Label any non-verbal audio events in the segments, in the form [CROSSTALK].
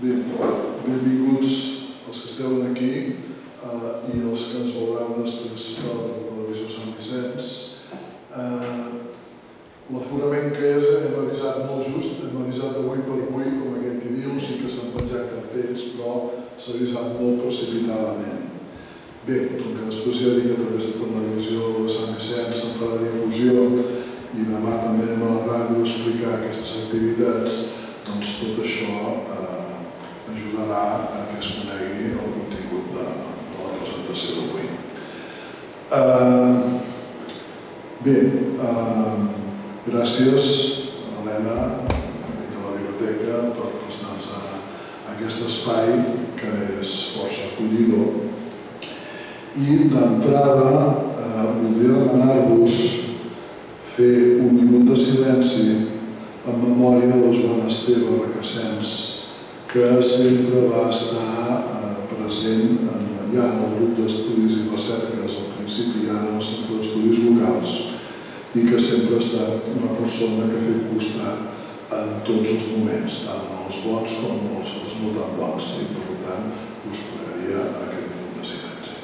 Bé, benvinguts els que esteu aquí eh, i els que ens veuran després per la televisió Sant Vicenç. Eh, L'aforament que és, hem avisat molt just, hem avisat avui per avui, com aquell que diu, sí que s'han penjat cartells, però s'ha avisat molt precipitadament. Bé, com que després ja dic a través de televisió de Sant Vicenç se'n farà difusió i demà també anem a la ràdio a explicar aquestes activitats, doncs tot això eh, ajudarà a que es conegui el contingut de, de la presentació d'avui. Eh, bé, eh, gràcies Helena i a la biblioteca per prestar-nos aquest espai que és força acollidor i d'entrada eh, voldria demanar-vos fer un minut de silenci en memòria de Joan Esteve Requesens, que sempre va estar eh, present en, ja en el grup d'estudis i recerques al principi i ara en el centre d'estudis locals i que sempre ha estat una persona que ha fet costat en tots els moments, tant en els bons com en els, no tan bons, i per tant us pregaria aquest minut de silenci.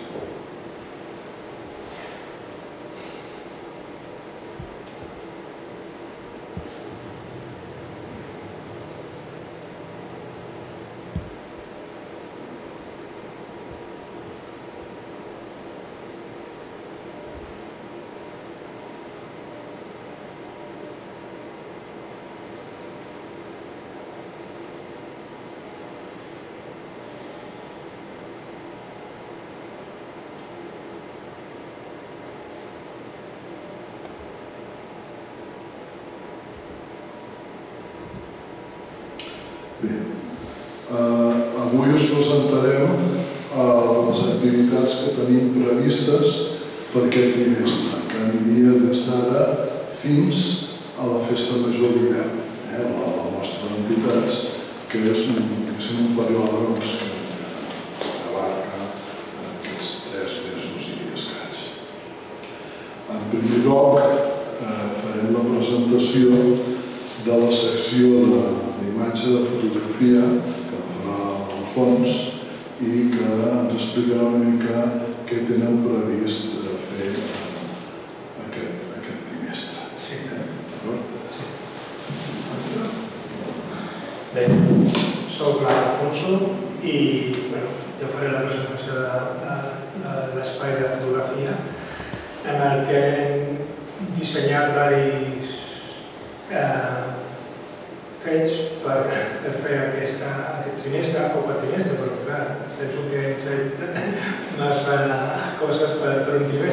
Bé, eh, us presentarem eh, les activitats que tenim previstes per aquest trimestre, que aniria des d'ara fins a la Festa Major d'hivern, eh, la de nostres entitats, que és un, un període doncs, que abarca aquests tres mesos i escaig. En primer lloc, eh, farem la presentació de la secció de d'imatge de fotografia que la farà Alfons i que ens explicarà una mica què tenen previst fer aquest, aquest trimestre. Sí. Eh? D'acord? Bé, soc l'Alfonso i bueno, jo faré la presentació de, de, de l'espai de fotografia en el que hem dissenyat diversos eh, fets per, per fer aquesta, aquest trimestre o quadrimestre, però clar, penso que hem fet massa coses per, per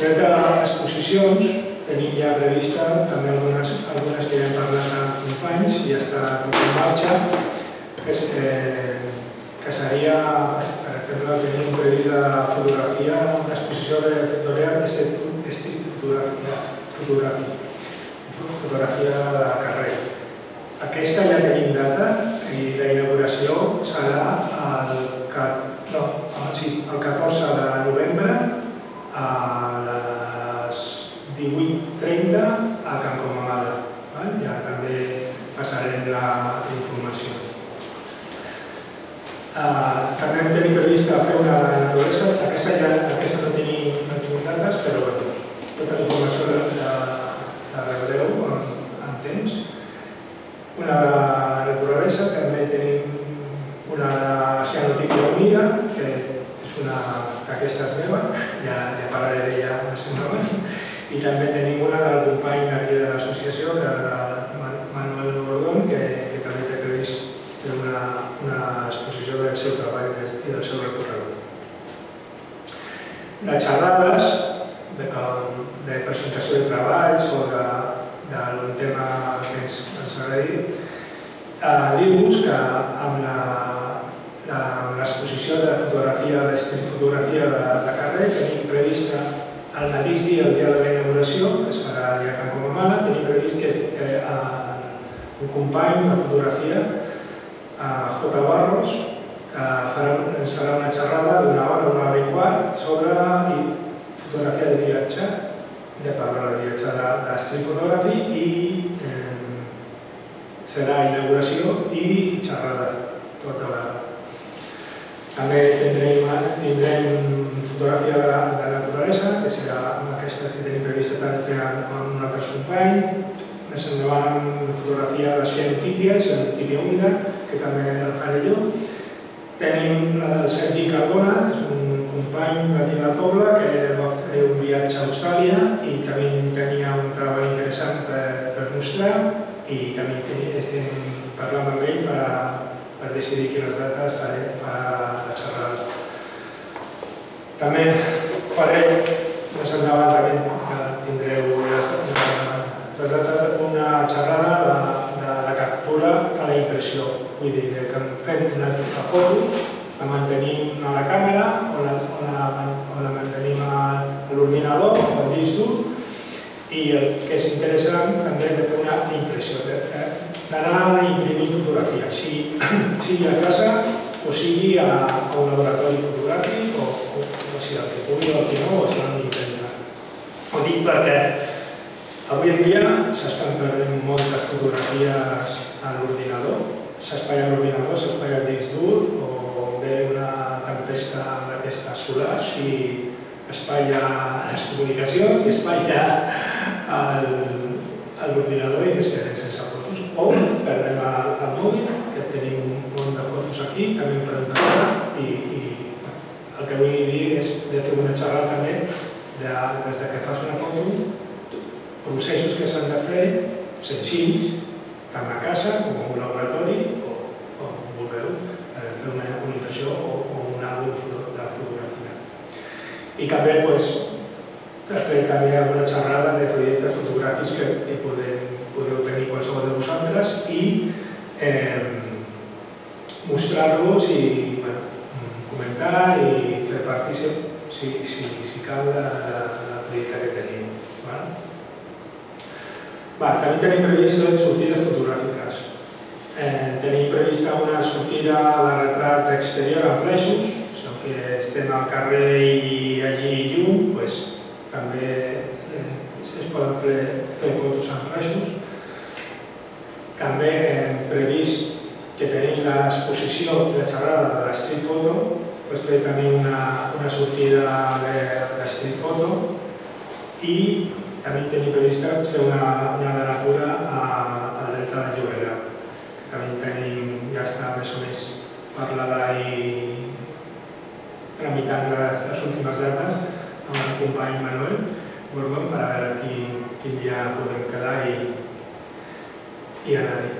tracta d'exposicions, tenim ja prevista també algunes, algunes que ja hem parlat amb companys i ja està en marxa, que, és, eh, que seria, per exemple, tenim previst de fotografia, una exposició de tutorial que és fotografia, fotografia, fotografia de carrer. Aquesta ja tenim data i la inauguració serà el, no, sí, el 14 una naturalesa, aquesta, ja, aquesta no tenim dades, però bueno, tota la informació la, la, la rebreu en, en temps. Una naturalesa, també tenim una humida, que és una, aquesta és meva, ja, ja parlaré d'ella més endavant, i també que es farà ja a Can Comamana, tenim previst que eh, un company de fotografia, eh, J. Barros, eh, farà, ens farà una xerrada d'una hora, una hora i quart, sobre fotografia de viatge, de parlar de viatge de, de street photography i eh, serà inauguració i xerrada tota la... També tindrem, tindrem fotografia de la, de naturalesa, que serà aquesta que tenim prevista per fer amb un altre company. Més endavant, fotografia de cianotípies, cianotípia humida, que també el faré jo. Tenim la del Sergi Cardona, és un company de Pobla que va fer un viatge a Austràlia i també tenia un treball interessant per, per mostrar i també estem parlant amb ell per, per decidir quines dates faré per la xerrada. També faré més endavant també tindreu una xerrada de, de la captura a la impressió. Vull dir, que fem una, una foto, la mantenim a la càmera o la, o la, o la mantenim a l'ordinador o al disc i el que és interessant també de fer una impressió, d'anar a imprimir fotografia, sigui, sigui a casa o sigui a, a un laboratori fotogràfic o, pugui o si no intentar. Ho dic perquè avui en dia s'estan perdent moltes fotografies a l'ordinador, s'espanya a l'ordinador, al disc dur, o ve una tempesta d'aquestes solars i espanya les comunicacions i espanya l'ordinador i es queden sense fotos. O perdem el, mòbil, que tenim un munt de fotos aquí, també en i, i el que vull dir és de fer una xerrada també de, des de que fas una foto, processos que s'han de fer senzills, tant a casa com a un laboratori o, o voleu eh, fer una, una impressió o, o un àlbum de fotografia. I també pues, fer també alguna xerrada de projectes fotogràfics que, que podeu, podeu tenir qualsevol de vosaltres i eh, mostrar-los i comentar i fer partícip si, si, si cal la, la, projecte que tenim. Val? Va, també tenim previst sortides fotogràfiques. Eh, tenim prevista una sortida a la retrat exterior amb fleixos, si que estem al carrer i allí llum, pues, també eh, es poden fer, fer fotos amb fleixos. També hem previst que tenim l'exposició i la xerrada de la street photo, després tenim una, una sortida de, de street photo i també tenim previst fer una, una de a, a l'Elta de Llobregat. També tenim, ja està més o més parlada i tramitant les, últimes dates amb el company Manuel Gordon per a veure quin, dia podem quedar i, i anar-hi.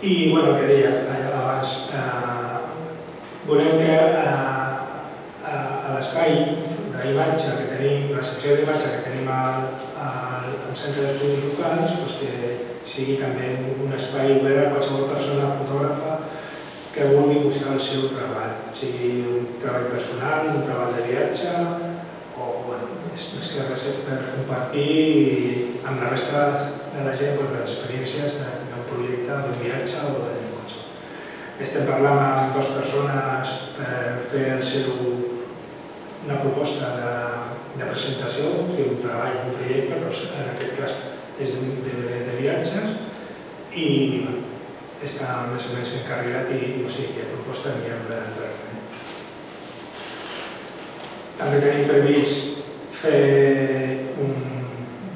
I, bueno, el que deia abans, eh, volem que eh, l'espai d'imatge que tenim, la secció d'imatge que tenim al, al, al centre d'estudis locals, doncs que sigui també un espai obert a qualsevol persona fotògrafa que vulgui mostrar el seu treball, sigui un treball personal, un treball de viatge, o bueno, és més que res per compartir amb la resta de la gent doncs, les experiències de, projecte d'un viatge o de cotxe. Estem parlant amb dues persones per fer el seu, una proposta de, de presentació, sigui, un treball, un projecte, però en aquest cas és de, de, de viatges, i està més o menys encarregat i, o sigui que proposta enviem per, per fer. També tenim previst fer un,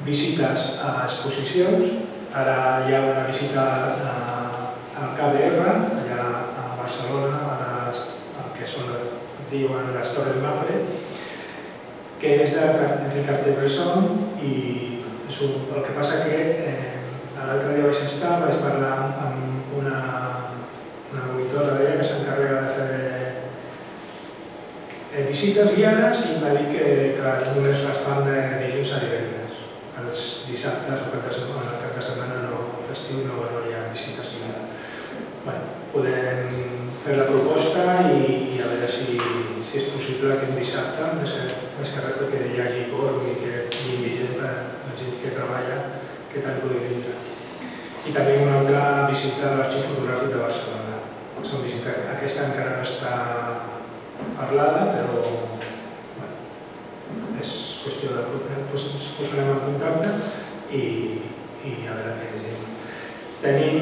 visites a exposicions. Ara hi ha una visita a, al KBR, allà a Barcelona, a les, a que són, diuen les Torres Mafre, que és d'Enric Bresson i el que passa que eh, l'altre dia vaig estar, vaig parlar amb una, una monitora d'ella que s'encarrega de fer eh, visites guiades i em va dir que, només les fan de dilluns a divendres. Els dissabtes o cap de setmana, cap de setmana no, festiu no, hi ha visites guiades. Bueno, podem fer la proposta i a veure si, si és possible aquest dissabte, més que, més que res perquè hi hagi cor i que hi hagi gent, la gent que treballa, que tant pugui vindre. I també una altra visita a l'Arxiu Fotogràfic de Barcelona. Són visita, aquesta encara no està parlada, però bueno, és qüestió de doncs ens posarem en contacte i, i a veure què és. Tenim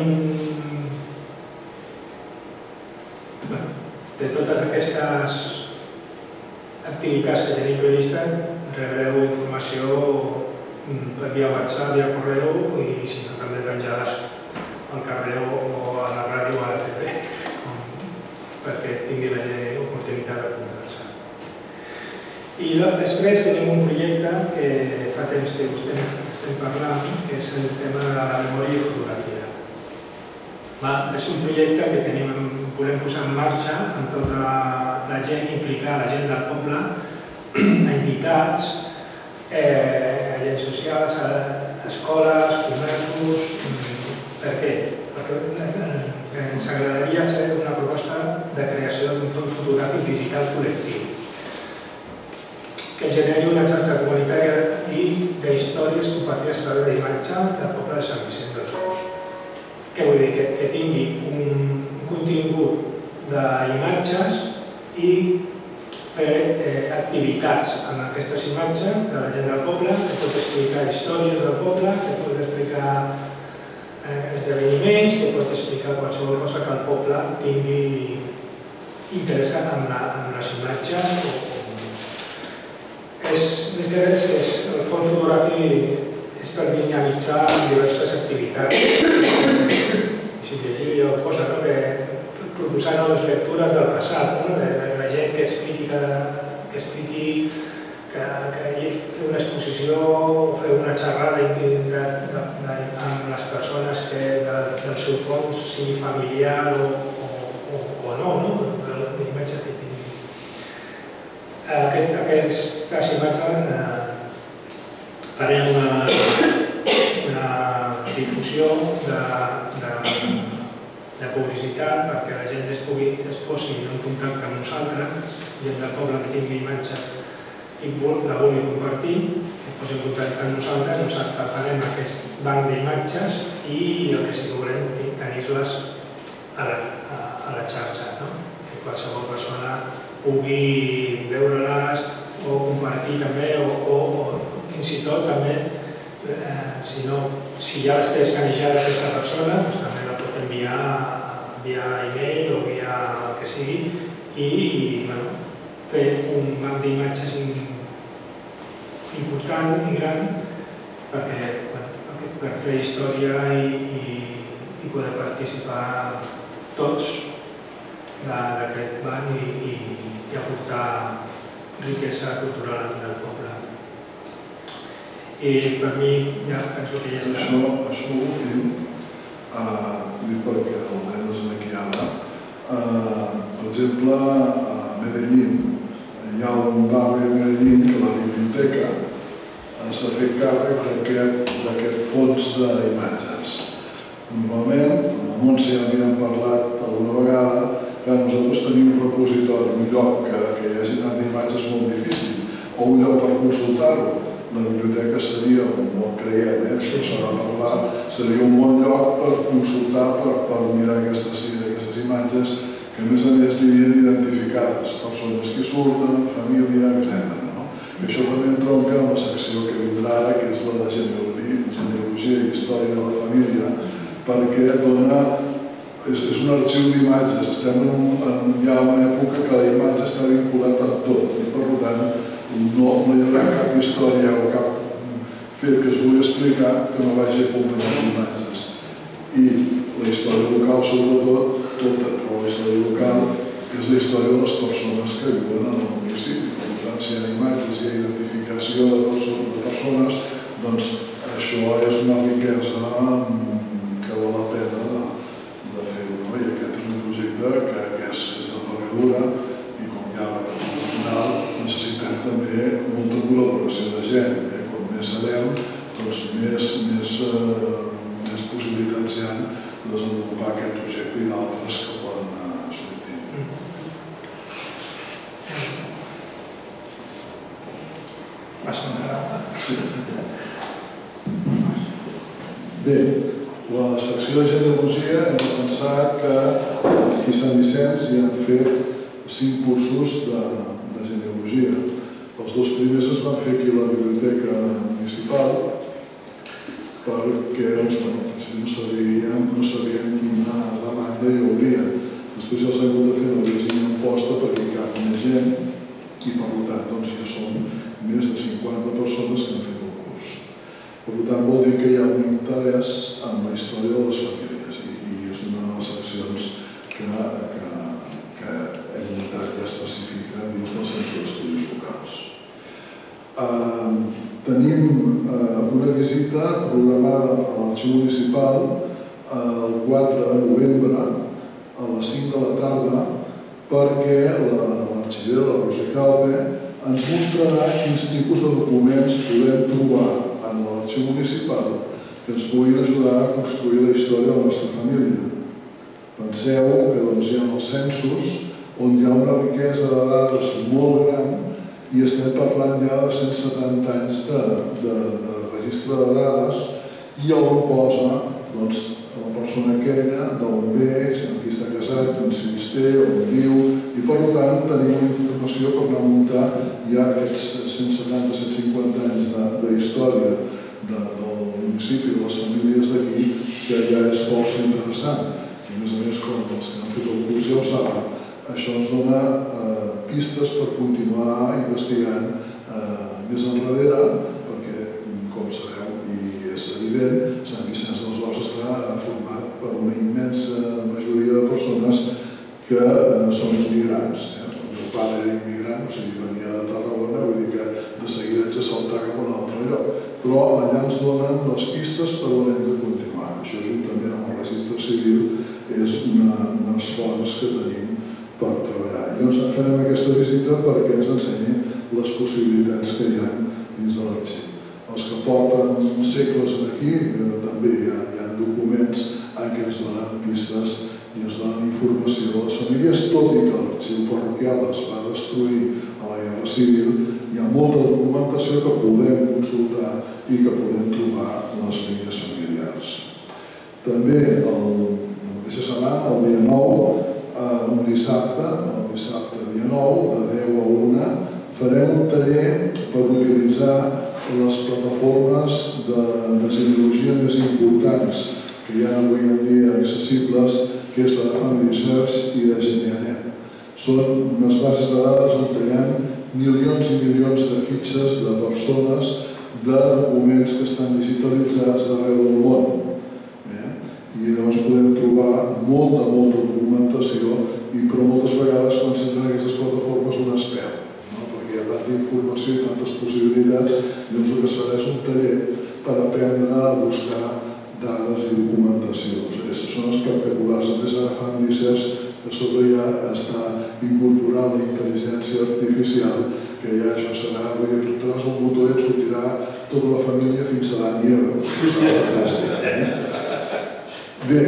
bueno, de totes aquestes activitats que tenim previstes rebreu informació mm, per via WhatsApp, via correu i si no també penjades al carrer o a la ràdio o a la TV perquè tingui la gent oportunitat d'apuntar-se. I després tenim un projecte que fa temps que estem, estem parlant, que és el tema de la memòria i fotografia. És un projecte que tenim, volem posar en marxa amb tota la gent implicada, la gent del poble, [CLEARS THROAT] entitats, eh, agents socials, escoles, comerços... Per què? Perquè eh, ens agradaria fer una proposta de creació d'un fons fotogràfic digital col·lectiu que generi una xarxa comunitària i d'històries compartides a través d'imatge del poble de Sant Vicent dels Horts. Què vull dir? Que, que tingui un contingut d'imatges i fer eh, activitats amb aquestes imatges de la gent del poble, que pot explicar històries del poble, que pot explicar eh, esdeveniments, que pot explicar qualsevol cosa que el poble tingui interessat en, la, en les imatges o, és, és, és, el fons fotogràfic és per dinamitzar diverses activitats. [COUGHS] Si llegiu jo posa no, que proposar noves lectures del passat, no? de, de la gent que expliqui, que, que expliqui que, que fer una exposició o fer una xerrada de, de, de, de, amb les persones que de, del seu fons sigui familiar o, o, o no, no? la imatge que tingui. Aquest, aquestes imatges eh, farem una, una difusió de, de, de publicitat perquè la gent es, pugui, es posi en contacte amb nosaltres, gent del poble que tingui imatges i la vulgui compartir, es posi en contacte amb nosaltres, nosaltres farem aquest banc d'imatges i el que sí que volem tenir-les a, la, a, a la xarxa, no? que qualsevol persona pugui veure-les o compartir també o, o, o fins i tot també eh, si, no, si ja les té escanejada aquesta persona doncs també enviar via e-mail o via el que sigui i, i bueno, fer un banc d'imatges important i gran perquè, bueno, per fer història i, i, i poder participar tots d'aquest banc i, i, i aportar riquesa cultural del poble. I per mi ja penso que ja està. Això, això últim, eh, perquè l'Helena és aquí ara, eh, per exemple, a Medellín, hi ha un barri a Medellín que la biblioteca eh, s'ha fet càrrec d'aquest fons d'imatges. Normalment, la Montse ja havíem parlat alguna vegada, que nosaltres tenim un repositori, un lloc que, que hi hagi tant d'imatges molt difícil, o un lloc per consultar-ho. La biblioteca seria un bon eh? això s'ha de parlar, seria un bon lloc per consultar, per, mirar aquestes, imatges que a més a més vivien identificades, persones que surten, família, etc. I això també entronca amb la secció que vindrà ara, que és la de genealogia, i història de la família, perquè dona és, un arxiu d'imatges, estem en, en ja una època que la imatge està vinculada a tot i per tant no, no hi haurà cap història o cap fet que es vulgui explicar que no vagi acompanyat d'imatges. I la història local, sobretot, tota, però la història local és la història de les persones que viuen en el municipi. Per tant, si hi ha imatges, hi ha identificació de persones doncs això és una riquesa que val la pena de, de fer-ho. No? I aquest és un projecte que, que és, és d'envergadura i com ja al final necessitem també molta col·laboració de gent. Eh? Com més sabem, doncs més, més, eh, més possibilitats hi ha de desenvolupar aquest projecte i d'altres que poden eh, sortir. Va ser una grata. Sí. Bé, la secció de genealogia hem de pensar que aquí a Sant Vicenç hi han fet cinc cursos de, de genealogia. Els dos primers es van fer aquí a la biblioteca municipal perquè doncs, bueno, no, sabíem, no sabíem quina demanda hi hauria. Després ja els hem de fer la Virgínia Amposta perquè hi cap més gent i per tant doncs, ja són més de 50 persones que han fet el curs. Per tant, vol dir que hi ha un interès en la història de les famílies i, i és una de les seccions que, que, que hem muntat ja específica dins del Centre d'Estudis Locals. Uh, tenim uh, una visita programada a l'Arxiu Municipal el 4 de novembre a les 5 de la tarda perquè l'arxivera, la Roser Calve, ens mostrarà quins tipus de documents podem trobar en l'arxiu municipal que ens puguin ajudar a construir la història de la nostra família. Penseu que doncs, hi ha els censos on hi ha una riquesa de dades molt gran i estem parlant ja de 170 anys de, de, de registre de dades i on posa doncs, la persona aquella, d'on ve, si amb qui està casat, quins fills té, on viu, i per tant tenim informació per anar a muntar ja aquests 170-150 anys de, de història de, del municipi, de les famílies d'aquí, que ja és força interessant. I a més a més, com els que han fet el curs ja ho saben, això ens dona eh, pistes per continuar investigant eh, més enrere, perquè, com sabeu, i és evident, Sant Vicenç dels Horts està format per una immensa majoria de persones que eh, són immigrants. Eh? El meu pare era immigrant, o sigui, venia de Tarragona, vull dir que de seguida haig de saltar cap a un altre lloc. Però allà ens donen les pistes per on hem de continuar. Això, juntament amb el registre civil, és una, unes fonts que tenim per treballar. I llavors farem aquesta visita perquè ens ensenyi les possibilitats que hi ha dins de l'arxiu. Els que porten segles aquí eh, també hi ha, hi ha documents en què ens donen pistes i ens donen informació de les famílies, tot i que l'arxiu parroquial es va destruir a la Guerra Civil, hi ha molta documentació que podem consultar i que podem trobar en les línies familiars. També el, la mateixa setmana, el dia 9, eh, un dissabte, el dissabte dia 9, de 10 a 1, farem un taller per utilitzar les plataformes de, de genealogia més importants que hi ha avui en dia accessibles, que és la de Family Search i de Genianet. Són unes bases de dades on ha milions i milions de fitxes de persones, de documents que estan digitalitzats d'arreu del món. Eh? I llavors podem trobar molta, molta documentació i però moltes vegades quan s'entren en aquestes plataformes un es perd, no? perquè hi ha tanta informació i tantes possibilitats, llavors el que es farà és un taller per aprendre a buscar dades i documentació. Són espectaculars. A més, ara fan research que sobre ja està incorporant la intel·ligència artificial, que ja això serà, vull dir, trobes un botó i et sortirà tota la família fins a l'any i Eva. Serà fantàstic. Eh? Bé,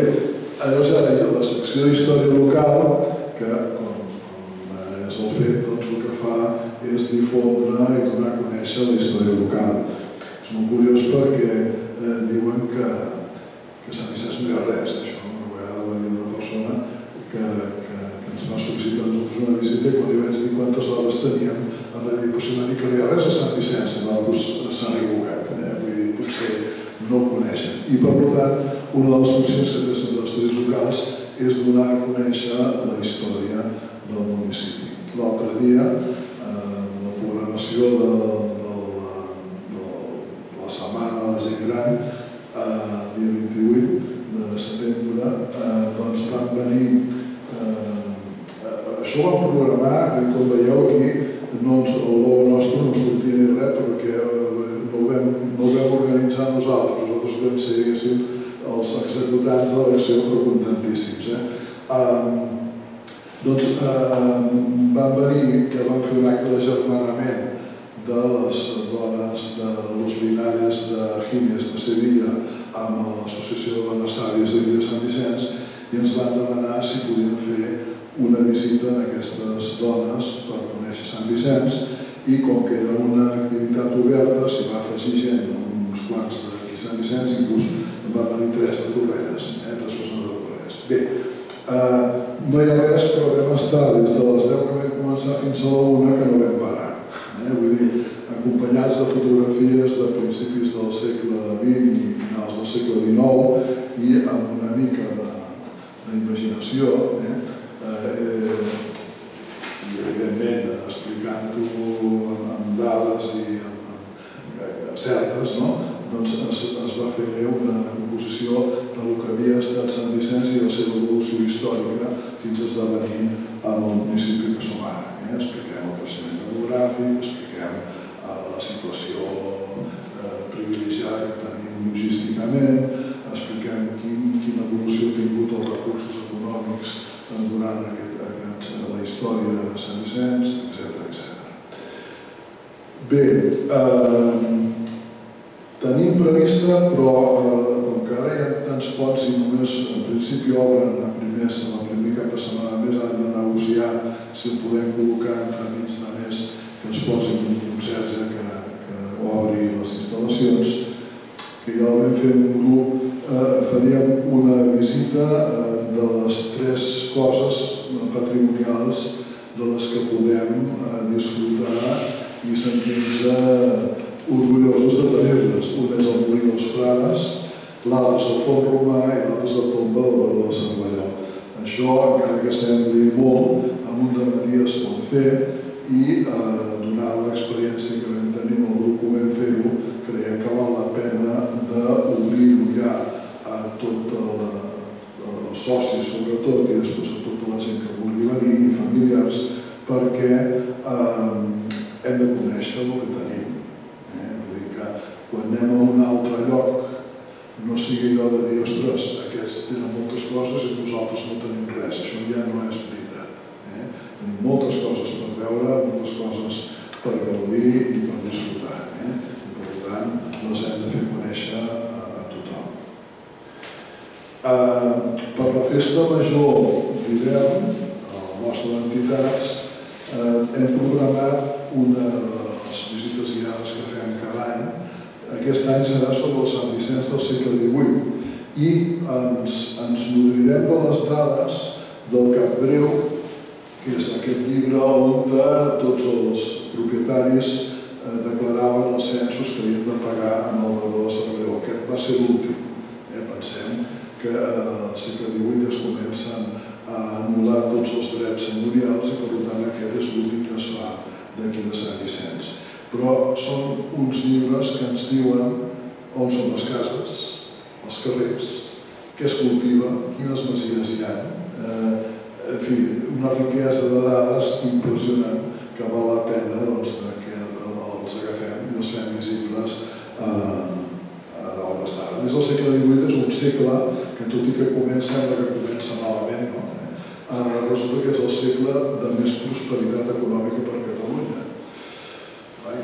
llavors ara hi la secció d'història local, que com, com és el fet, doncs el que fa és difondre i donar a conèixer la història local. És molt curiós perquè eh, diuen que, que Sant Vicenç no hi ha res. Això una vegada ho va dir una persona que, que, que ens va sol·licitar a nosaltres una visita i quan li vaig dir quantes hores teníem em va dir, m'ha dit que no hi ha res a Sant Vicenç, doncs s'han equivocat. Eh? Vull dir, potser no ho coneixen. I per tant, una de les funcions que té el Centre d'Estudis Locals és donar a conèixer la història del municipi. L'altre dia, eh, la programació de, de, la, de, la setmana de la gent gran, eh, dia 28 de setembre, eh, doncs van venir vam programar, i com veieu aquí, no ens, el logo nostre no sortia ni res perquè eh, no ho vam, no organitzar nosaltres, nosaltres vam ser, diguéssim, els executants de l'acció, però contentíssims. Eh? Doncs eh, van venir que van fer un acte de germanament de les dones de los Linares de Gines de Sevilla amb l'Associació de Dones Sàvies de Villa Sant Vicenç i ens van demanar si podien fer una visita a aquestes dones per conèixer Sant Vicenç i com que era una activitat oberta s'hi va afegir gent, uns quants d'aquí Sant Vicenç, inclús en van venir tres de Torrelles, eh, tres persones de Torrelles. Bé, eh, no hi ha res, però vam estar des de les 10 que vam començar fins a la 1 que no vam parar. Eh? Vull dir, acompanyats de fotografies de principis del segle XX i finals del segle XIX i amb una mica d'imaginació, eh? Eh, i evidentment explicant-ho amb, dades i amb, amb, amb certes, no? doncs es, es va fer una composició del que havia estat Sant Vicenç i la seva evolució històrica fins a esdevenir amb el municipi que som ara. Eh? Expliquem el creixement demogràfic, expliquem eh, la situació eh, privilegiada que tenim logísticament, durant aquest, aquest, la història de Sant Vicenç, etc etc. Bé, eh, tenim prevista, però eh, com que ara hi ha tants ponts i només en principi obren a primers, en el primer cap de setmana més, han de negociar si el podem col·locar entre mig de més que ens posin un conserge que, que obri les instal·lacions, que ja el vam fer un grup, eh, faríem una visita eh, de les tres coses patrimonials de les que podem eh, disfrutar i sentir-nos orgullosos de tenir-les. Un és el Molí dels Frares, l'altre és el Font Romà i l'altre és la tomba del Baró de Cervelló. Això, encara que sembli molt, amb un dematí es pot fer i, eh, donada l'experiència que vam tenir amb el grup que vam fer-ho, creiem que val la pena d'obrir-ho ja els socis, sobretot, i després a tota la gent que vulgui venir, i familiars, perquè eh, hem de conèixer el que tenim. Eh? Vull dir que quan anem a un altre lloc no sigui allò de dir, ostres, aquests tenen moltes coses i nosaltres no tenim res. Això ja no és veritat. Eh? Tenim moltes coses per veure, moltes coses per gaudir i per disfrutar. Eh? I per tant, les hem de fer conèixer a, a tothom. Eh, la festa major d'hivern, a les nostres entitats, eh, hem programat una de les visites guiades que fem cada any. Aquest any serà sobre el Sant Vicenç del segle XVIII i ens, ens nodrirem de les dades del Cap Breu, que és aquest llibre on tots els propietaris eh, declaraven els censos que havien de pagar en el Baró de Cervelló. Aquest va ser l'últim. Que eh, al segle XVIII es comencen a anul·lar tots els drets senyorials i per tant aquest és l'últim que es fa d'aquí de Sant Vicenç. Però són uns llibres que ens diuen on són les cases, els carrers, què es cultiva, quines masies hi ha. Eh, en fi, una riquesa de dades impressionant que val la pena doncs, que els agafem i els fem visibles eh. Des del segle XVIII és un segle que tot i que comença, sembla que comença malament, no? eh, resulta que és el segle de més prosperitat econòmica per Catalunya. Vai,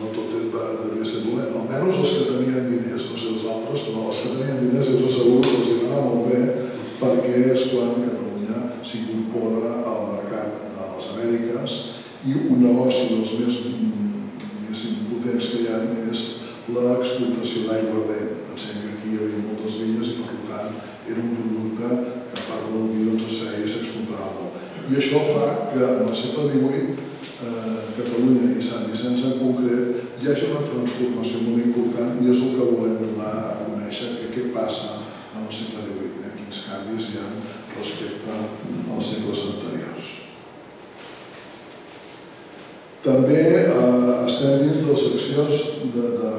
no tot va, devia ser dolent, almenys els que tenien diners, no sé els altres, però els que tenien diners jo us asseguro que els hi anava molt bé perquè és quan Catalunya s'incorpora al mercat de les Amèriques i un negoci dels més potents que hi ha és l'exportació d'aiguardent. Pensem que aquí hi havia moltes vinyes i per tant era un producte que a part del vi doncs, s'exportava molt. I això fa que en el segle XVIII eh, Catalunya i Sant Vicenç en concret hi hagi una transformació molt important i és el que volem donar a conèixer que què passa en el segle XVIII. Eh? quins canvis hi ha respecte als segles anteriors. També eh, estem dins de les accions de, de,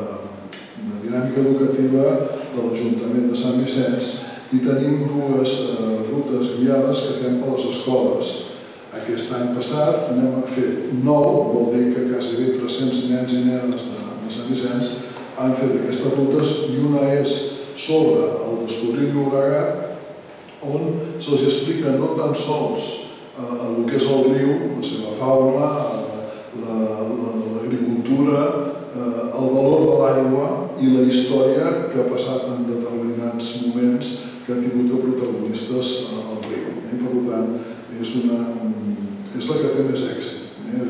de dinàmica educativa de l'Ajuntament de Sant Vicenç i tenim dues eh, rutes guiades que fem per les escoles. Aquest any passat n'hem fet nou, vol dir que quasi bé 300 nens i nenes de, de Sant Vicenç han fet aquestes rutes i una és sobre el Descobrir Llobregat, on se'ls explica no tan sols eh, el que és el riu, la seva fauna, l'agricultura, eh, el valor de l'aigua i la història que ha passat en determinats moments que han tingut de protagonistes al riu. Eh? Per tant, és, una, és la que té més èxit. Eh?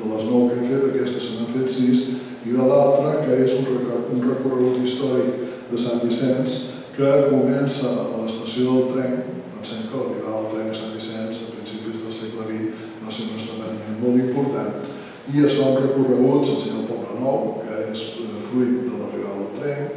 De les nou que hem fet, aquestes se n'han fet sis, i de l'altra, que és un, un recorregut històric de Sant Vicenç, que comença a l'estació del tren, pensem que l'arribada del tren a Sant Vicenç a principis del segle XX va ser un esdeveniment molt important, i es fa un recorregut sense el Poble Nou, que és eh, fruit de l'arribada del tren,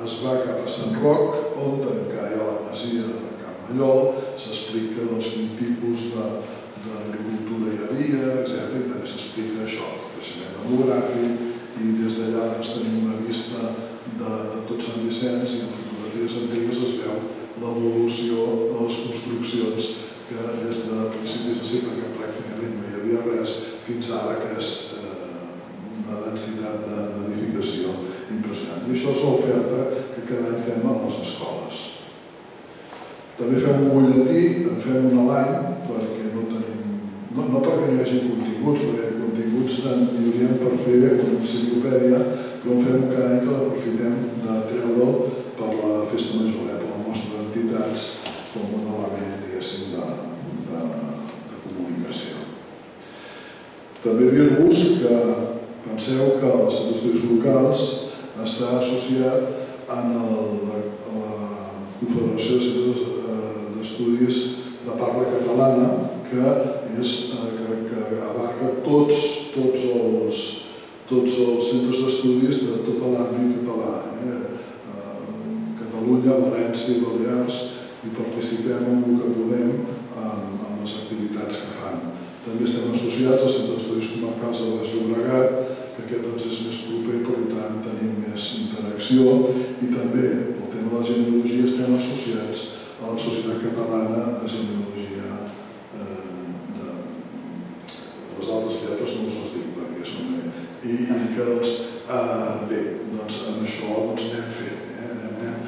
es va cap a Sant Roc, on encara hi ha la masia de Camp Mallol, s'explica doncs, quin tipus d'agricultura hi havia, etc. També s'explica això, el creixement demogràfic, i des d'allà doncs, tenim una vista de, de tot Sant Vicenç i en fotografies antigues es veu l'evolució de les construccions que des de principis de segle que pràcticament no hi havia res fins ara que és eh, una densitat d'edificació impressionant. I això és l'oferta que cada any fem a les escoles. També fem un butlletí, en fem un a l'any, perquè no tenim... No, no perquè no hi hagi continguts, perquè continguts en hauríem per fer una enciclopèdia, però en fem cada any que l'aprofitem de treure'l per la festa major, eh, per la mostra d'entitats, com un element, diguéssim, de, de, de comunicació. També dir-vos que penseu que els indústries locals està associat en la, Confederació de Centres d'Estudis de Parla Catalana, que, és, que, que abarca tots, tots, els, tots els centres d'estudis de tot l'àmbit català. Eh? Catalunya, València i Balears, i participem en el que podem amb les activitats que fan. També estem associats al Centre d'Estudis Comarcals de Baix Llobregat, que aquest ens és més proper, per tant tenim més interacció, i també el tema de la genealogia estem associats a la Societat Catalana de Genealogia eh, de, les altres lletres no us les dic perquè són. I, que doncs, eh, bé, doncs amb això doncs anem fent. Eh? Anem,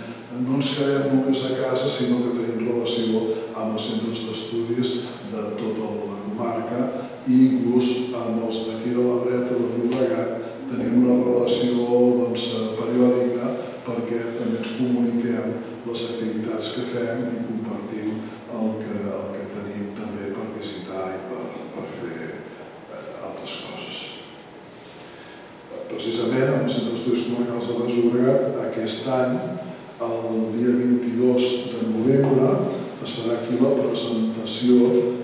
no ens quedem només a casa, sinó que tenim relació amb els centres d'estudis de tota la comarca i inclús amb els d'aquí de la dreta del Llobregat tenim una relació doncs, periòdica perquè també ens comuniquem les activitats que fem i compartim el que, el que tenim també per visitar i per, per fer eh, altres coses. Precisament, amb el Centre d'Estudis Comarcals de Baix Llobregat, aquest any, el dia 22 de novembre, estarà aquí la presentació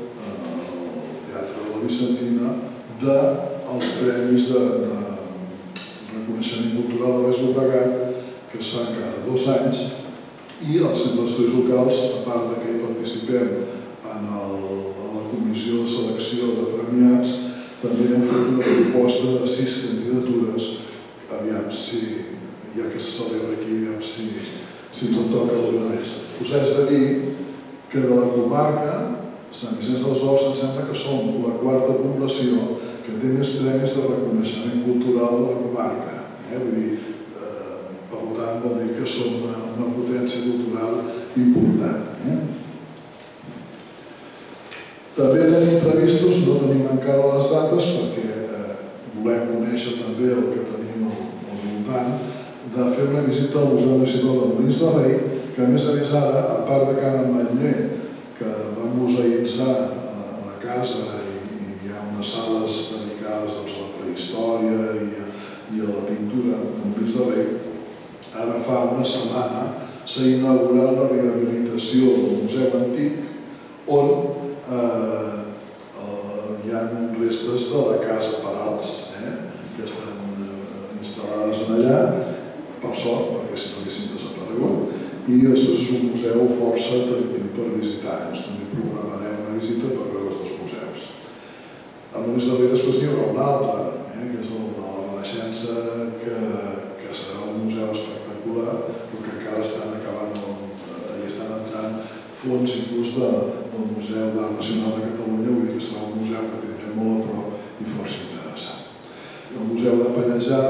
Vicentina dels premis de, de reconeixement cultural de Baix Llobregat que es fan cada dos anys i els centres d'estudis locals, a part que hi participem en, la comissió de selecció de premiats, també hem fet una proposta de sis candidatures, aviam si, ja que se celebra aquí, aviam si ens en toca alguna més. Us haig de dir que de la comarca Sant Vicenç dels Horts em sembla que som la quarta població que té més premis de reconeixement cultural de la comarca. Eh? Vull dir, eh, per tant, vol dir que som una, potència cultural important. Eh? També tenim previstos, no tenim encara les dates perquè eh, volem conèixer també el que tenim al, voltant, de fer una visita al Museu Nacional de Molins de Rei, que a més a més ara, a part de Can Ametller, museïtzar la casa i, hi ha unes sales dedicades doncs, a la prehistòria i a, la pintura de Molins de Rei, ara fa una setmana s'ha inaugurat la rehabilitació del Museu Antic, on eh, eh, hi ha restes de la casa Parals, eh, que estan eh, instal·lades allà, per sort, perquè si no haguessin desaparegut, i després és un museu força atractiu per visitar. Ens també programarem una visita per veure els dos museus. A de Rei després n'hi haurà un altre, eh, que és el de la Renaixença, que, que serà un museu espectacular, però que encara estan acabant, eh, i estan entrant fons inclús de, del Museu d'Art Nacional de Catalunya, vull dir que serà un museu que tindrem molt a prop i força interessant. El Museu de Pallejà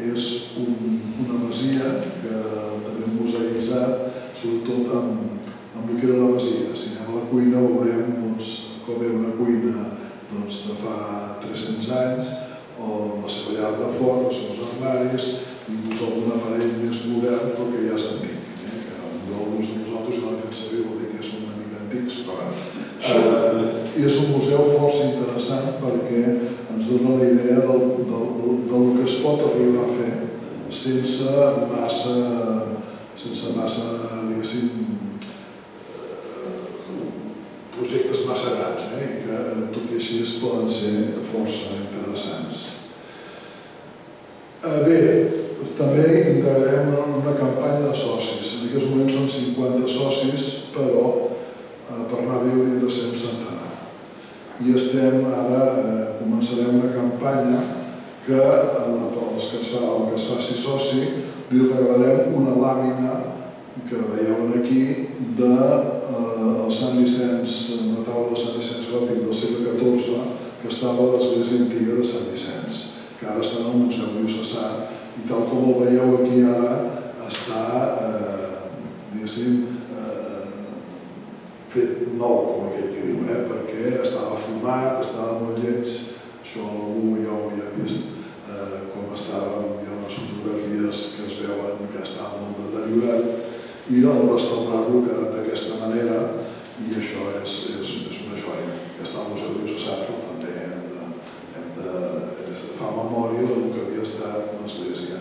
és un, una masia que també hem museïtzat, sobretot amb, amb el que era la masia. Si anem a la cuina veurem doncs, com era una cuina doncs, de fa 300 anys, o la seva llar de foc, els seus armaris, inclús algun aparell més modern, però que ja és antic. Eh? Que alguns de nosaltres ja l'han fet servir, vol dir que són una mica antics, però eh, i és un museu força interessant perquè ens dona la idea del que es pot arribar a fer sense massa, sense massa, diguéssim, projectes massa grans, eh? que tot i així es poden ser força interessants. Eh, bé, també integrarem una campanya de socis. En aquests moments són 50 socis, però eh, per anar bé hauríem de ser un centenar. I estem ara, eh, començarem una campanya que els que es fa, el que es faci soci li regalarem una làmina que veieu aquí de eh, el Sant Vicenç, una taula de Sant Vicenç Gòtic del segle XIV que estava a l'església antiga de Sant Vicenç, que ara està en el Museu Diocesà i tal com el veieu aquí ara està, eh, diguéssim, eh, fet nou, com aquell que diu, eh, perquè estava fumat, estava molt lleig, això algú ja ho havia vist eh, com estava, hi ha unes fotografies que es veuen que està molt deteriorat i el restaurar-lo quedat d'aquesta manera i això és, és, una joia. Ja està al Museu Diocesà, però també hem de, de fa memòria del que havia estat l'església.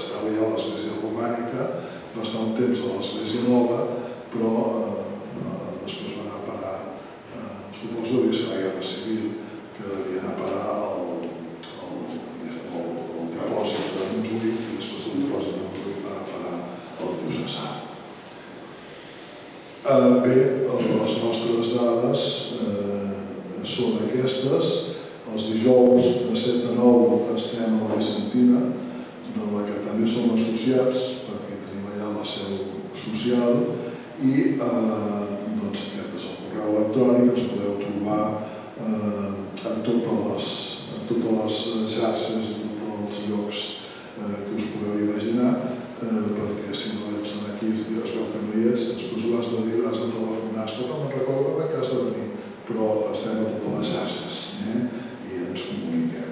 Estava ja a l'església romànica, va estar un temps a l'església nova, però eh, després va anar a parar, eh, suposo que va ser la guerra civil, que devia anar a parar al, al, al, al dipòsit de Montjuïc i després del dipòsit de Montjuïc va anar a parar al Diocesà. Eh, bé, les nostres dades eh, són aquestes. Els dijous de 7 a 9 estem a la Vicentina, de la que també som associats, perquè tenim allà la seu social, i eh, doncs aquest és el correu electrònic, ens podeu trobar eh, en, totes les, en totes les xarxes, en tots els llocs eh, que us podeu imaginar, eh, perquè si no ets aquí es, es veu que no hi ets, després ho has de dir, has de telefonar, escolta, me'n recordo de que has de venir, però estem a totes les xarxes eh? i ens comuniquem.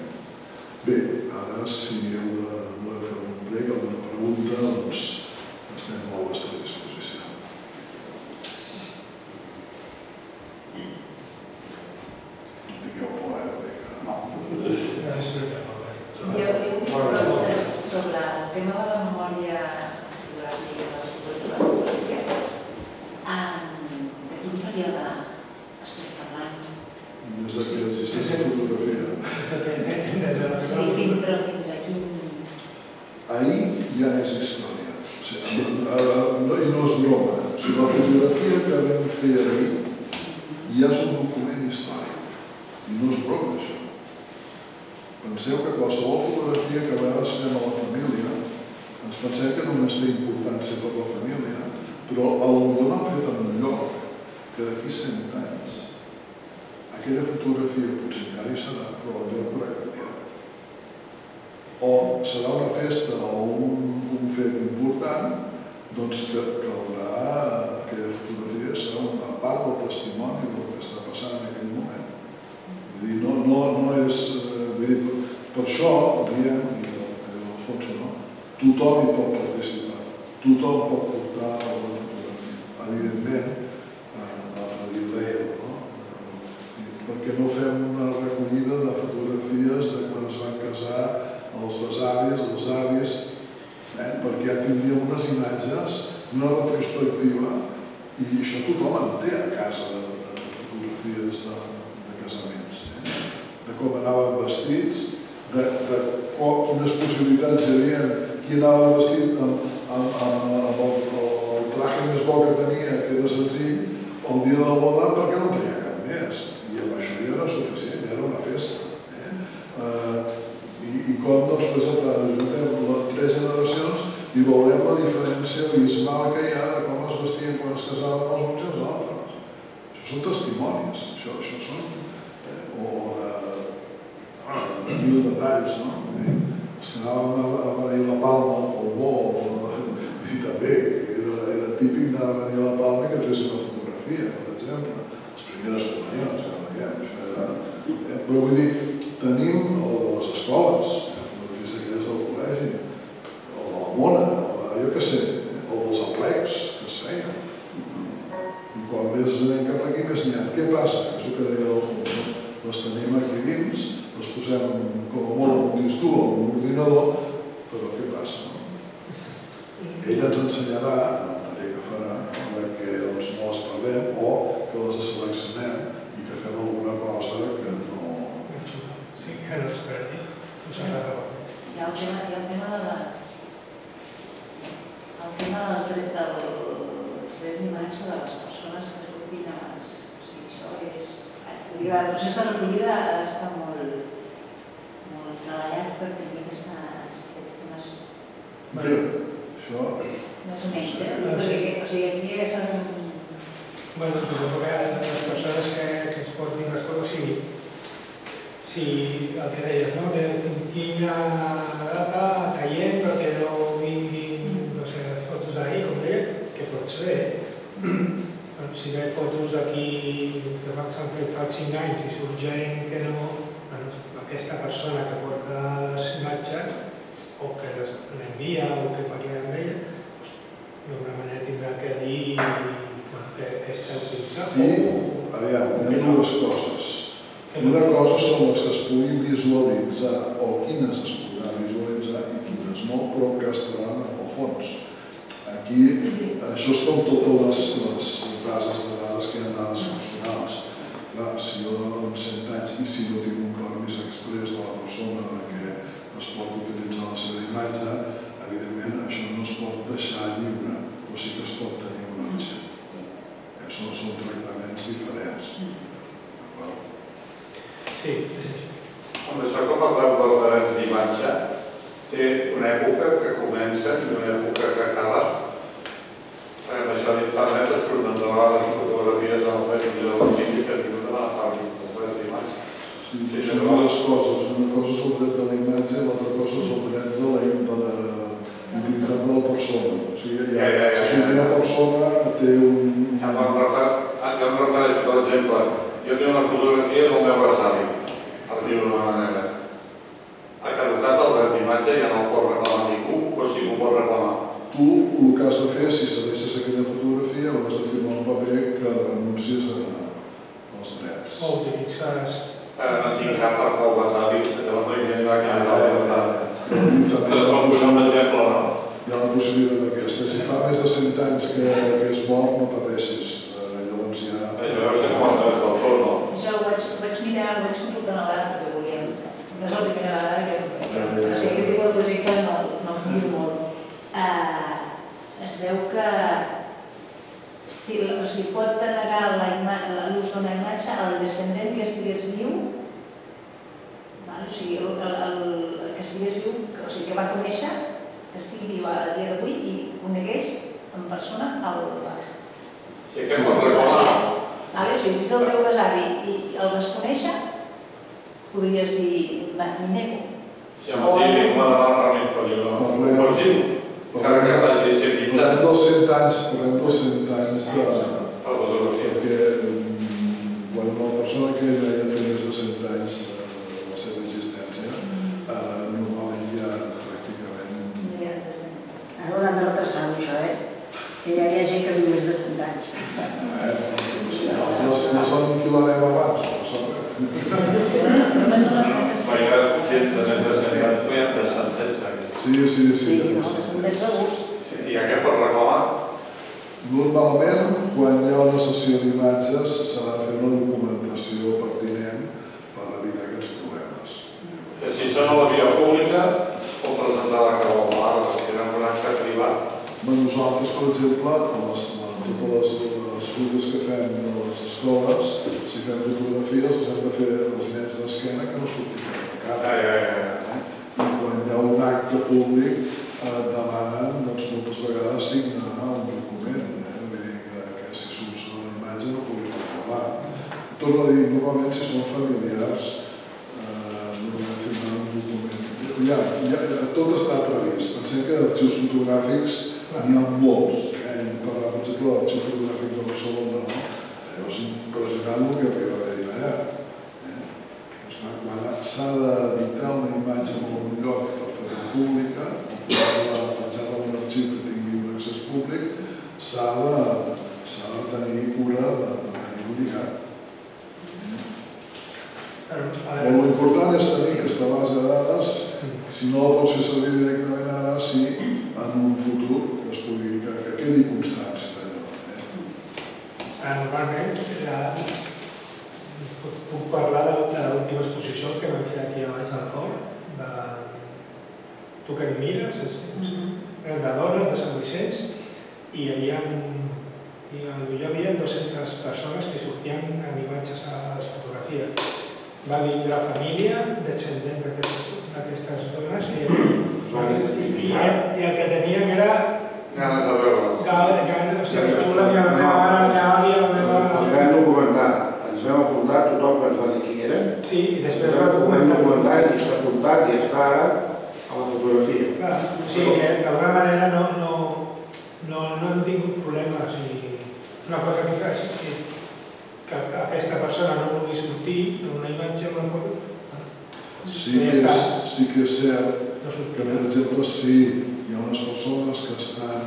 Bé, ara si heu de voler fer un prec, alguna pregunta, doncs estem a la vostra disposició. No tingueu por, eh? perquè no. Gràcies per el Jo, jo vull preguntes sobre el tema de la memòria fotogràfica i les fotografies. De quin període estem parlant? Des de que existeix la fotografia. O sigui, fins, però fins a quin... Ahir ja és història. O sigui, ara, no, I no és broma. O sigui, la fotografia que vam fer ahir ja és un document històric. I no és broma, això. Penseu que qualsevol fotografia que a vegades fem a la família, ens pensem que només té importància per la família, però potser l'han fet en un lloc que d'aquí 100 anys aquella fotografia potser encara hi serà, però el lloc haurà canviat. O serà una festa o un, un fet important, doncs que caldrà aquella fotografia serà una part del testimoni del que està passant en aquell moment. Vull dir, no, no, no és... eh, Vull dir, per això diem, i el que diu Alfonso, no? tothom hi pot participar, tothom pot portar una fotografia. Evidentment, eh, l'altre dia ho dèiem, no? Eh, perquè no fem una recollida de fotografies de quan es van casar els besavis, els avis, eh? perquè ja tindríem unes imatges, una retrospectiva, i això tothom en té a casa de, de fotografies de, de casaments. Eh? De com anaven vestits, de, de com, quines possibilitats hi havia, qui anava vestit amb, amb, amb, amb el, el, que tenia, que era senzill, el dia de la boda perquè no tenia cap més. I amb això ja era suficient, ja era una festa. Eh? Eh, i, I com, doncs, per exemple, ajuntem tres generacions i veurem la diferència abismal que hi ha de com es vestien quan es casaven els uns i els altres. Això són testimonis, això, això són... Eh, o de, de mil detalls, no? Eh, els que a, a venir la Palma, el Bo, o, i també era, era típic anar a venir la Palma que fes una fotografia, per exemple. Les primeres comunions, ja veiem, això era... Eh, però vull dir, tenim el de les escoles, eh, fotografies aquelles del col·legi, o de la mona, o de, jo què sé, o dels aplecs que es feien. I quan més anem cap aquí, més n'hi ha. Què passa? Que és el que deia l'Alfonso. Les tenim aquí dins, les posem com a molt en un disc dur o en un ordinador, però què passa? No? Ella ens ensenyarà, en el taller que farà, de que doncs, no les perdem o que les seleccionem i que fem alguna cosa que no... Sí, que no es perdi. Tu saps la raó. Hi ha el tema, hi ha el tema de les... El tema dels drets, dels drets d'imatge de les persones que surtin a les... O sigui, això és... vull dir, El procés de recollida ha d'estar molt, molt treballat per tenir aquestes, aquests temes Bé, això... més o menys, eh? Perquè, o sigui, aquí és un... Bueno, suposo que les persones que, que es portin les fotos, sí, sí, el que deies, no? Que tinc una data, taller, però que no vinguin, no sé, les fotos d'ahir, com deia, que pot ser. Però si ve fotos d'aquí que fa- s'han fet fa 5 anys i surt gent que no... Bueno, aquesta persona que porta les imatges o que les l'envia o que parla amb ella, doncs, d'alguna manera tindrà que dir bueno, que, que està utilitzant. Sí, o- dues coses. Una cosa són les que es puguin visualitzar o quines es podran visualitzar i quines no, però que estaran en el fons. Aquí, això és com totes les, les bases de dades que hi ha dades personals. Clar, si jo 100 anys i si no tinc un permís express de la persona que es pot utilitzar la seva imatge, evidentment això no es pot deixar lliure, o sí que es pot tenir un arxiu. Això són tractaments diferents. D'acord? Sí. Amb això que parleu dels drets d'imatge, té una època que comença i una època que acaba. Perquè amb això d'internet es surten de vegades fotografies del Facebook i del principi que diuen que van a parlar dels drets d'imatge. Sí, Sí, són dues coses. Una cosa és el dret de la imatge i l'altra cosa és el dret de la, de la intimitat de la persona. O sigui, ja, Ja, ja, ja, si una persona té un... Ja jo em refereixo, per exemple, jo tinc una fotografia del meu versari, es diu d'una manera. Ha caducat el dret d'imatge i ja no el pot reclamar ningú, o si m'ho pot reclamar. Tu el que has de fer, si cedeixes aquella fotografia, hauràs de firmar un paper que renuncies a, als drets. O utilitzaràs Eh, no tinc cap part del versari, llavors no hi havia aquella Ah, del versari. I també Però hi ha la com posar un exemple, no? hi ha la possibilitat d'aquesta. Si fa més de 100 anys que, que és mort, no pateixis. Eh, llavors ja... Això deu ser com el dret d'autor, no? Això ho vaig, ho vaig mirar, ho vaig consultar una vegada perquè volíem. No és la primera vegada que... que o sigui, aquest tipus de projecte no, no em miro molt. Uh, es veu que si, o sigui, pot denegar la ima- l'ús d'una imatge al descendent que estigués viu, val? o sigui, el, el, el, que estigués viu, que, o sigui, que va conèixer, que estigui viu a dia d'avui i conegués en persona el, Sí, què pots reclamar? Vale? O sigui, si és el teu besavi i el vas conèixer, podries dir, "Va, m'hi nego. Si em dic, m'ha de anar remit per dir, no? Parlem. Per dir, encara que Parlem pintat, dels 100 anys, dels 100 anys de, la fotografia. perquè mm, quan una persona que ja, ja té més de 100 anys de, de la seva existència, eh, normalment ja pràcticament... No hi ha antecedents. Ara ho han de retrasar, això, eh? Que ja hi ha gent que viu més de 100 anys. Eh, els, els, els aniquilarem abans, no. Només a la Ma hi ha gens de més de anys que hi ha de aquests. Sí, sí, sí. Sí, ja no, són més regurs. Sí, I aquest per reclamar? Normalment, quan hi ha una sessió d'imatges, s'ha de fer una documentació pertinent per evitar aquests problemes. Que si són a la via pública, pot per exemple, les, totes rutes que fem de les escoles, si fem fotografies, les hem de fer els nens d'esquena que no surtin de cara. ja, ja, ja. I quan hi ha un acte públic eh, demanen doncs, moltes vegades signar un document, eh? Vull dir que, que si surts a la imatge no pugui reclamar. Torno a dir, normalment si són familiars, eh, un document. Ja, ja, ja, tot està previst. Pensem que arxius fotogràfics n'hi ha molts. Eh? Hem parlat, per exemple, de l'arxiu fotogràfic de Barcelona, no? Allò és impressionant el que hi va haver allà. Eh? Doncs, clar, quan s'ha d'editar una imatge en algun lloc per fer pública, poder-la penjar en un arxiu que tingui un accés públic, s'ha de, tenir cura de, de tenir unicat. Però, a veure, l'important és tenir aquesta base de dades, si no la pots fer servir directament ara, sí, en un futur que es pugui, que, que quedi constància d'allò. Eh? eh, normalment, la, puc, puc parlar de, de l'última exposició que vam fer aquí a Baix del Fort, de Tu que em mires, és, eren de dones de Sant Vicenç, i hi havia, hi havia 200 persones que sortien en imatges a les fotografies. Va vindre família descendent d'aquestes d'aquestes dones i, i, i, i el que tenien era Ganes de veure. Gaire, gaire, o sigui, xula, mi mare, la meva àvia, la Ens meva... vam documentar, ens vam apuntar tothom que ens va dir qui era, Sí, i després ens va vam documentar. documentar i s'ha apuntat i està ara a la fotografia. Clar, o sigui que d'alguna manera no, no, no, no hem tingut problemes i una cosa que faci que, que, que aquesta persona no vulgui sortir en una imatge o una foto, Sí, ja és, sí que és cert no que, per exemple, si ha unes persones que estan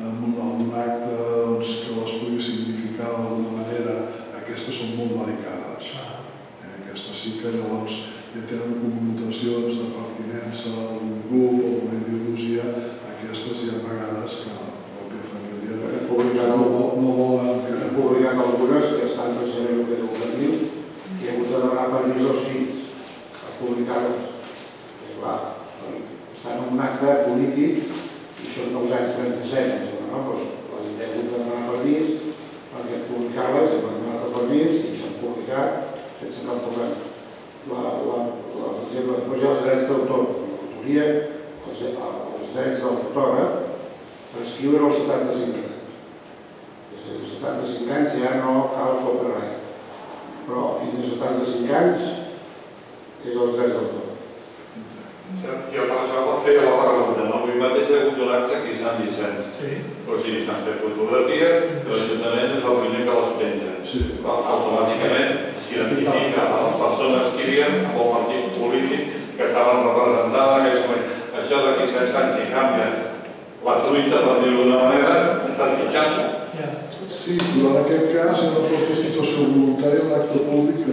en un, acte doncs, que les pugui significar d'alguna manera, aquestes són molt delicades. Eh, Aquestes sí que llavors ja tenen connotacions de pertinença a un grup o una ideologia, aquestes hi ha vegades que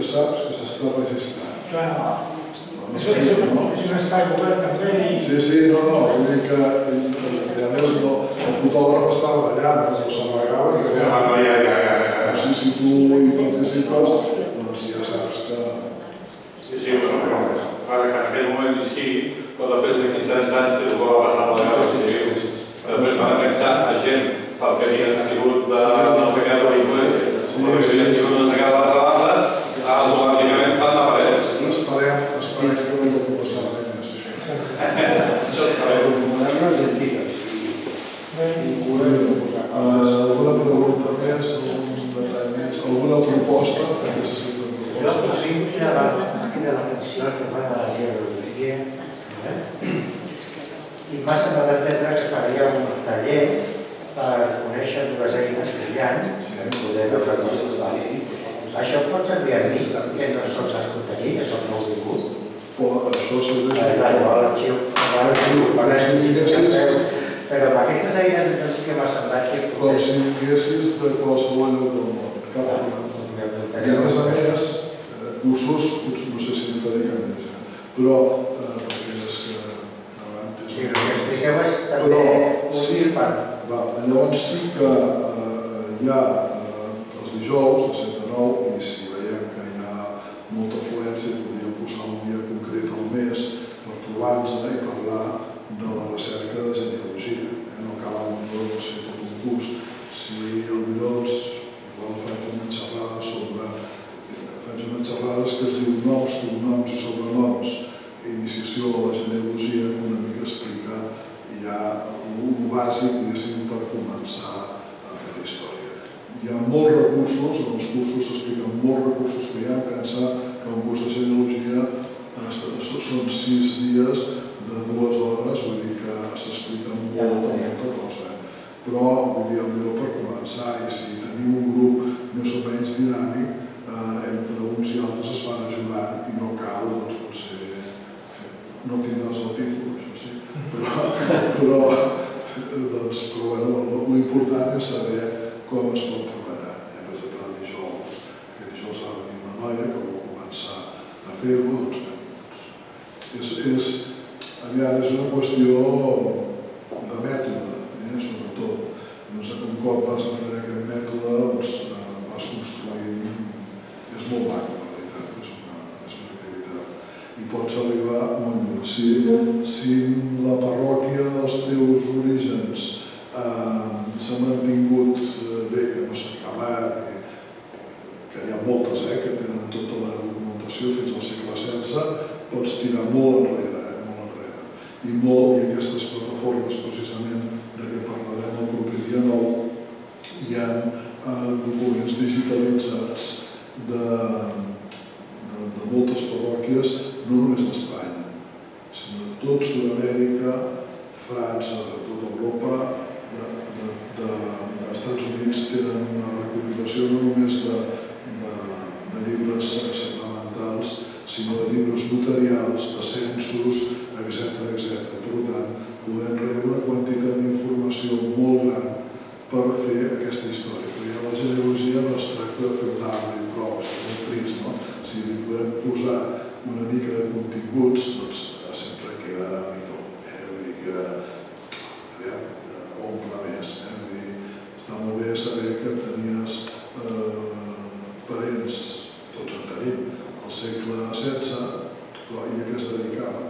Σε αυτό το σύστημα. Σε αυτό το σύστημα. Σε αυτό το σύστημα. Σε αυτό το σύστημα. Σε αυτό το σύστημα. Αλλά σε αυτό το σύστημα. Αλλά σε αυτό το σύστημα. M'ha semblat entendre que faria un taller per conèixer dues eines que hi ha, poder veure coses vàlides. Això pot servir a mi, que no soc nascut allí, que soc nouvingut. Però això serveix... A l'arxiu, a l'arxiu, Com si diguessis- però amb aquestes eines doncs que m'ha semblat que Com si vinguessis de qualsevol lloc del món. Cap problema. I a més a més, eh, cursos, no sé si més, eh? però eh, perquè és que abans Sí, el que expliqueu és també Però Va, llavors sí que eh, hi ha eh, els dijous de 7 a 9 i si veiem que hi ha molta afluència podríem posar un dia concret al mes per trobar-nos i parlar de la recerca de genealogia. Eh? No cal potser fer tot un curs. Si potser doncs, igual noms, cognoms i sobrenoms, iniciació a la genealogia, que una mica explica ja el bàsic, diguéssim, per començar a fer la història. Hi ha molts recursos, en els cursos s'expliquen molts recursos que hi ha, pensa que un curs de genealogia eh, són sis dies de dues hores, vull dir que s'explica molta, molta cosa. Però, vull dir, millor per començar, i si tenim un grup més o menys dinàmic, eh, entre uns i altres es van ajudant i no cal, doncs, potser, no tindràs el títol, això sí, però, però, eh, doncs, però bueno, l'important és saber com es pot treballar. Eh, per exemple, el dijous, que dijous ha de venir una noia que vol començar a fer-ho, doncs, bé, doncs, és, és, aviam, és una qüestió de mètode, eh, sobretot. Doncs, un cop vas aprendre aquest mètode, doncs, eh, vas construint, és molt maco, la veritat, és una, és una activitat. I pots arribar molt lluny. Si, si la parròquia dels teus orígens eh, s'ha mantingut eh, bé, que no s'ha acabat, que, n'hi ha moltes eh, que tenen tota la documentació fins al segle XVI, pots tirar molt enrere, molt enrere. I molt, i aquestes plataformes precisament de què parlarem el proper dia nou, hi ha documents digitalitzats de, moltes parròquies, no només d'Espanya, sinó de tot Sud-amèrica, França, de tota Europa, de, de, Units tenen una recopilació no només de, de, de llibres sacramentals, sinó de llibres notarials, de censos, etc. Per tant, podem rebre una quantitat d'informació molt gran per fer aquesta història. Perquè ja la genealogia no es tracta de fer un arbre i prou, és un trist, no? Si li podem posar una mica de continguts, doncs eh, sempre queda millor. Eh? Vull dir, queda, aviam, eh, omple més. Eh? Vull dir, està molt bé saber que tenies eh, parents, tots en tenim, al segle XVI, però i a què es dedicava?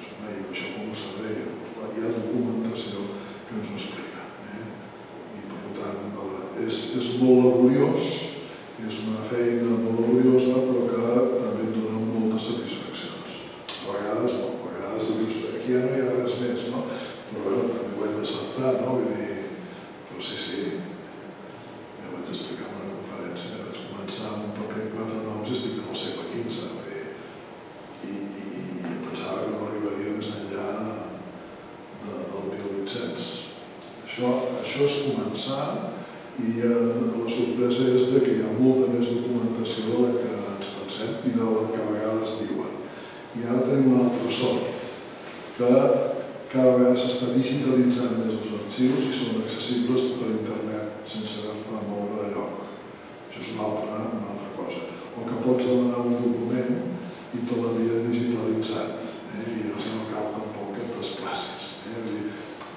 Doncs, home, i això com ho sabria? Doncs, clar, hi ha documentació que ens ho explica. Eh? I per tant, vale, és, és molt laboriós, és una feina molt laboriosa, però que també et dona moltes satisfaccions. A vegades no, a vegades dius, aquí ja no hi ha res més, no? Però bueno, també ho hem no? Vull dir, però sí, sí, ja vaig explicar en una conferència, vaig començar amb un paper en quatre noms i estic en el segle XV, i, i, i pensava que no arribaria més enllà de, del 1800. Això, això és començar i eh, la sorpresa és de que hi ha molta més documentació de la que ens pensem i de la que a vegades diuen. I ara tenim una altra sort, que cada vegada s'està digitalitzant més els arxius i són accessibles per internet sense haver-te de moure de lloc. Això és una altra, una altra cosa. O que pots demanar un document i te l'havien digitalitzat eh? i llavors no cal tampoc que et desplacis. Eh? Dir,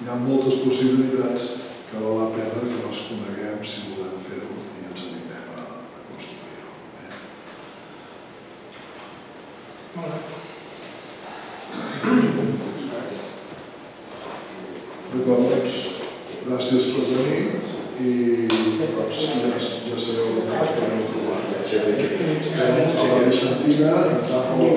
hi ha moltes possibilitats que val la pena que les coneguem si volem fer-ho i ens animem a, a construir-ho. Eh? Molt bé. D'acord, doncs, gràcies per venir i doncs, ja, ja sabeu on ens podeu trobar. Estem a la Vicentina, en tant com